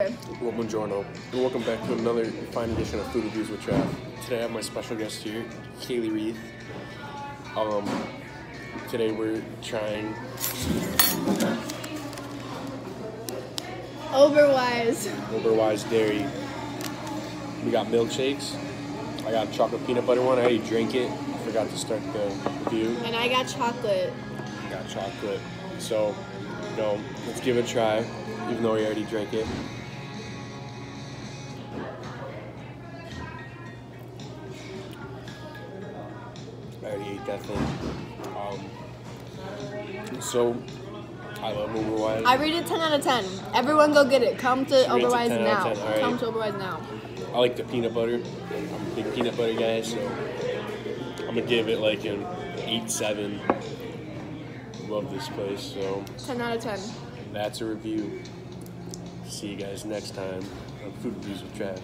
Well, buongiorno, and welcome back to another fine edition of Food Reviews with Trav. Today I have my special guest here, Kaylee Reith. Um, today we're trying Oberweis. Oberweis Dairy. We got milkshakes. I got chocolate peanut butter one. I already drank it. I Forgot to start the review. And I got chocolate. I got chocolate. So, you know, let's give it a try, even though we already drank it. I already ate that thing. Um, so, I love Oberweis. I rate it 10 out of 10. Everyone go get it. Come to Oberweis now. of 10, alright. Come to Oberweis now. I like the peanut butter. I'm a big peanut butter guy, so I'm gonna give it like an eight seven. Love this place, so 10 out of 10. that's a review. See you guys next time on Food Reviews with Trav.